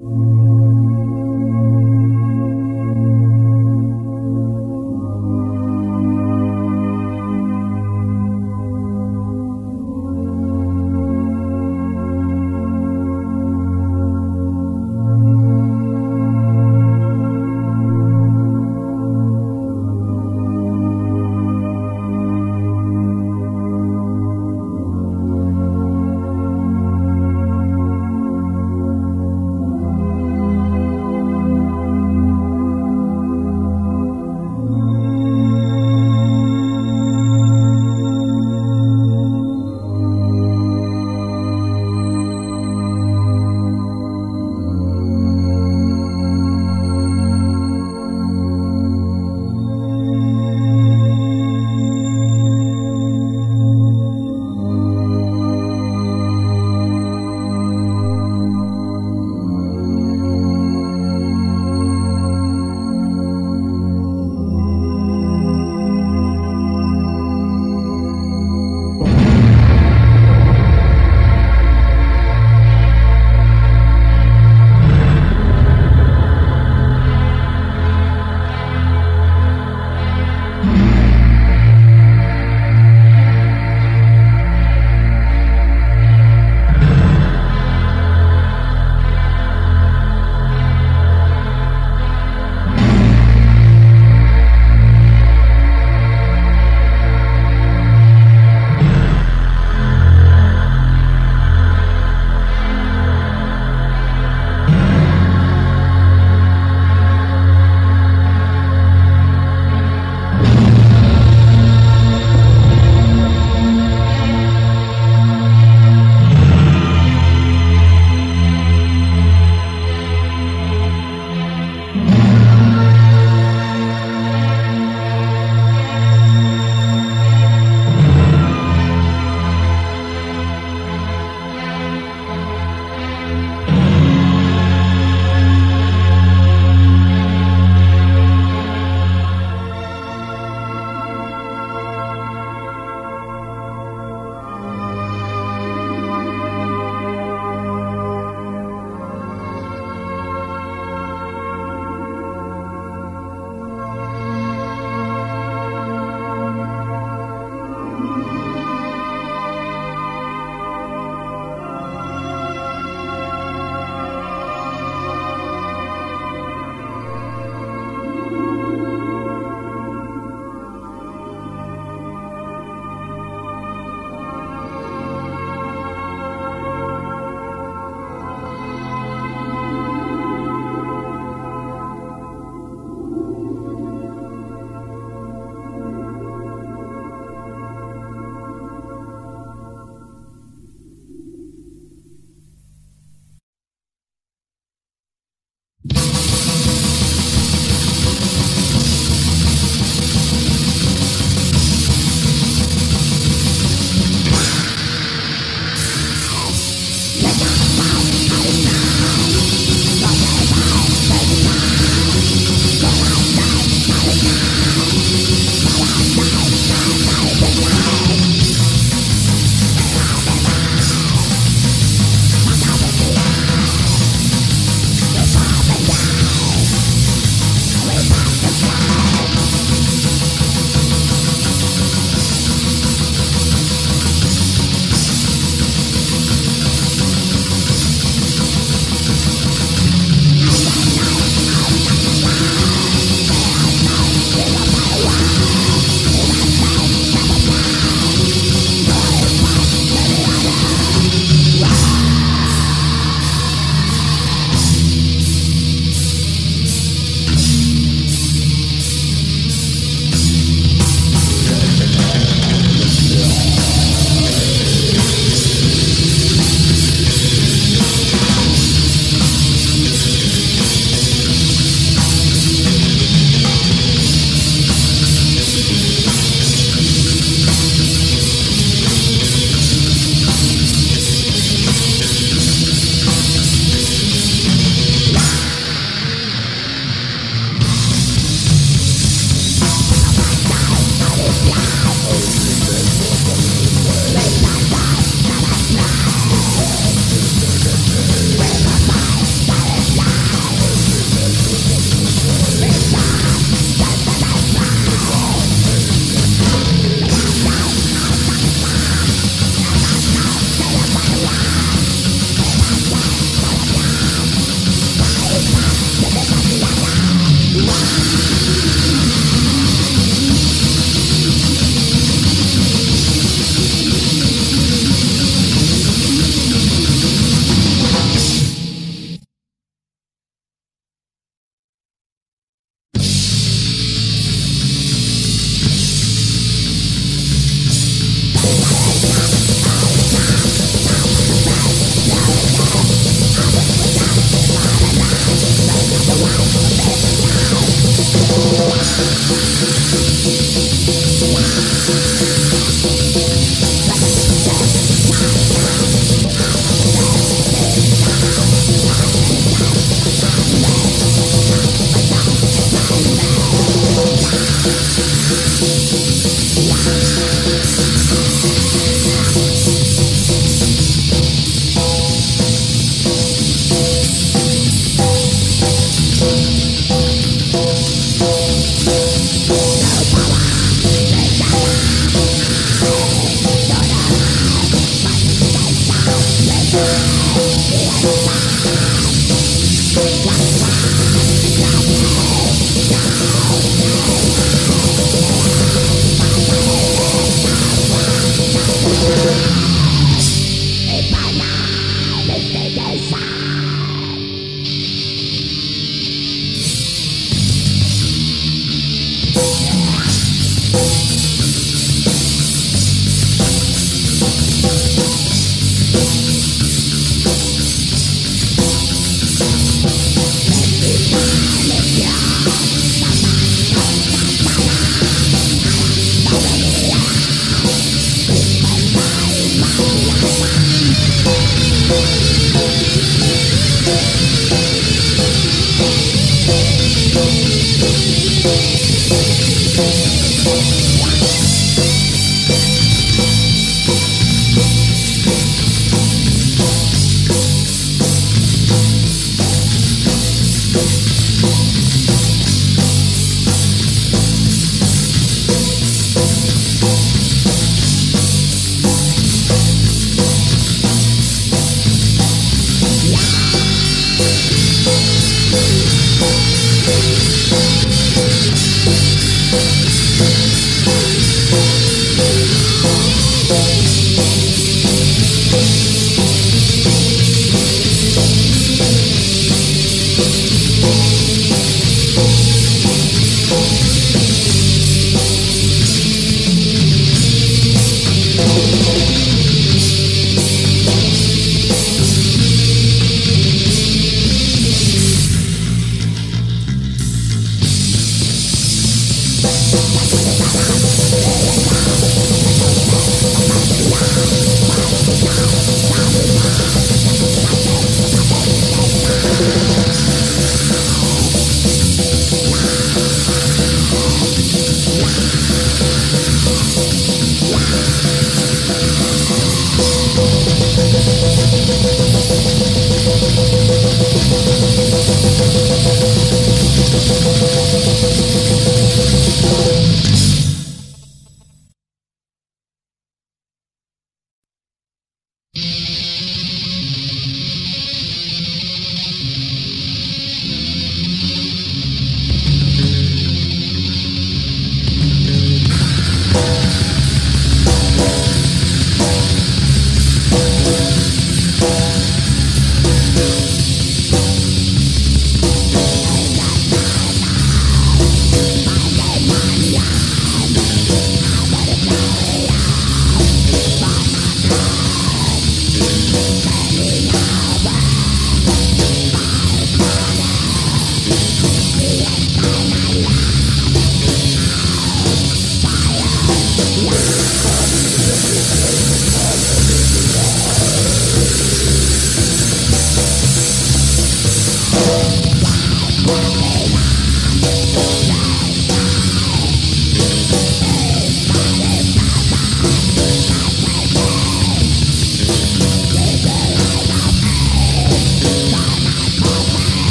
Thank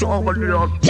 Sabbat